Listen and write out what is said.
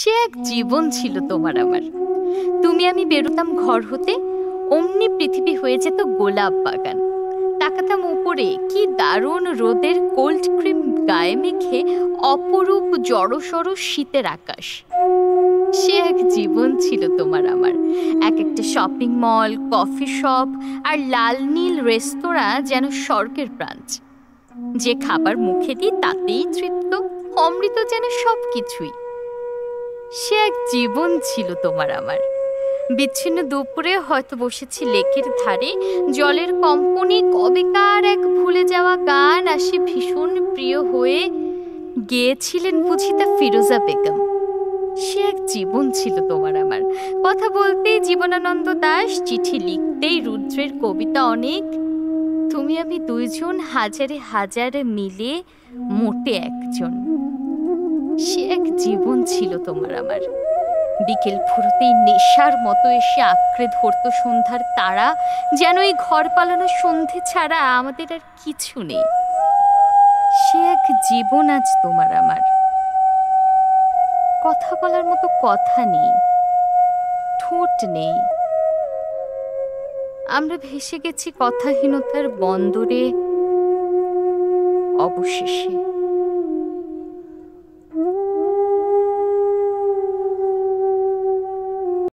সে এক জীবন ছিল তোমার আমার। তুমি আমি বেরোতাম ঘর হতে, অমনি পৃথিবী হয়ে যেত গোলাপ বাগান। তাকাতাম উপরে, কি দারুণ রোদের কোল্ড ক্রিম গায়ে মেখে অপরূপ জড়সড় শীতের আকাশ। সে এক জীবন ছিল তোমার আমার। এক একটা শপিং মল, কফি শপ আর লাল নীল রেস্তোরাঁ যেন স্বর্গের ব্রাঞ্চ যে খাবার মুখে দিই তাতেই তৃপ্ত, অমৃত যেন সব কিছুই সে এক জীবন ছিল তোমার আমার। বিচ্ছিন্ন দুপুরে হয়তো বসেছি লেকের ধারে, জলের কম্পনে কবেকার এক ভুলে যাওয়া গান আসে ভীষণ প্রিয় হয়ে গেয়েছিলেন বুঝি তা ফিরোজা বেগম। সে এক জীবন ছিল তোমার আমার। কথা বলতেই জীবনানন্দ দাস চিঠি লিখতেই রুদ্রের কবিতা অনেক। তুমি আমি দুইজন হাজারে হাজার মিলে মোটে একজন। সে এক জীবন ছিল তোমার আমার। বিকেল ফুরুতেই নেশার মতো এসে আঁকড়ে ধরত সন্ধ্যার তারা, যেন এই ঘর পালানো সন্ধে ছাড়া আমাদের আর কিছু নেই। সে এক জীবন আজ তোমার আমার। কথা বলার মতো কথা নেই, ঠোঁট নেই। আমরা ভেসে গেছি কথাহীনতার বন্দরে, অবশেষে।